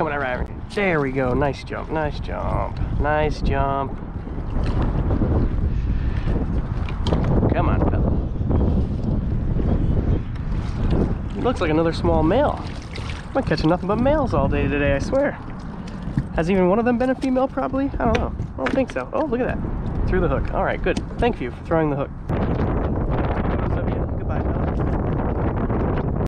coming around. There we go. Nice jump. Nice jump. Nice jump. Come on, fella. Looks like another small male. I'm catching nothing but males all day today, I swear. Has even one of them been a female, probably? I don't know. I don't think so. Oh, look at that. Through the hook. All right, good. Thank you for throwing the hook.